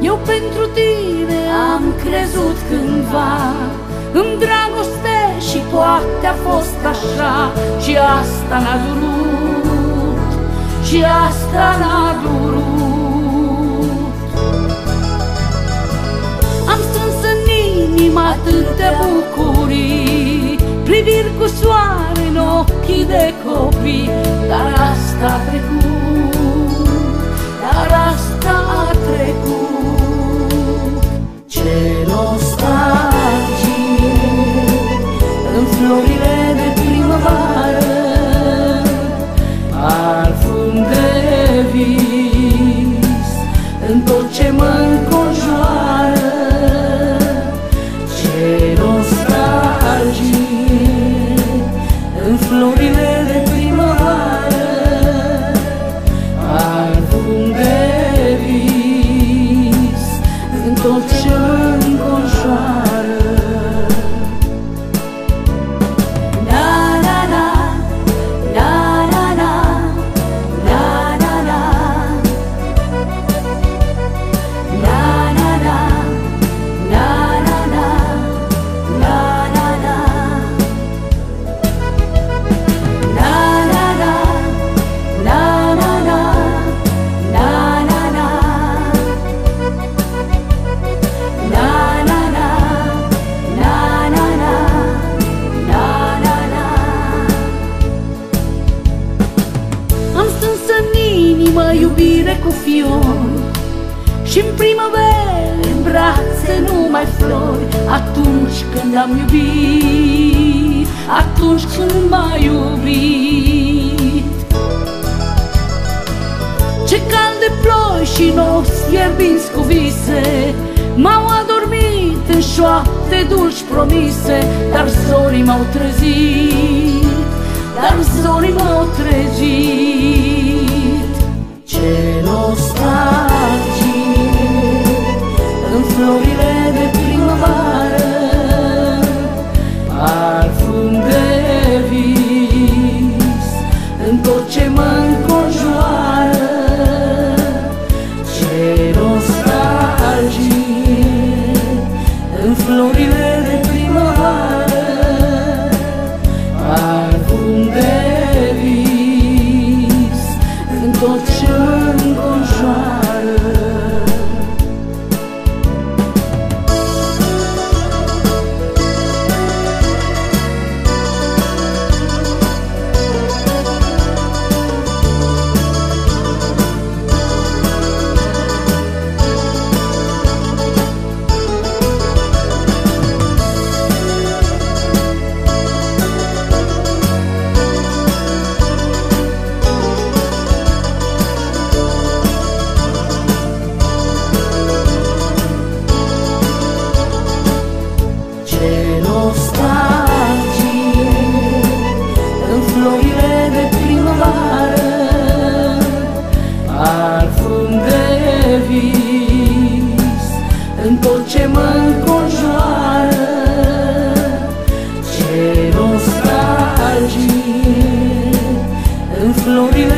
Eu pentru tine am crezut cândva. În dragoste și poate a fost așa. Și asta n-a durut. Și asta n-a durut atâtea bucurii Priviri cu soare în ochii de copii În florile de primăvară Parfum de vis În tot ce inimă iubire cu fiori și în primăvară în brațe numai flori. Atunci când am iubit Atunci când m-ai iubit. Ce cal de ploi și nopți fierbinți cu vise. M-au adormit în șoapte dulci promise Dar zorii m-au trezit Dar zorii m-au trezit florile de primăvară Parfum de vis În tot ce mă înconjoară. Ce nostalgie În florile de primăvară Parfum de vis În tot ce mă înconjoară În florile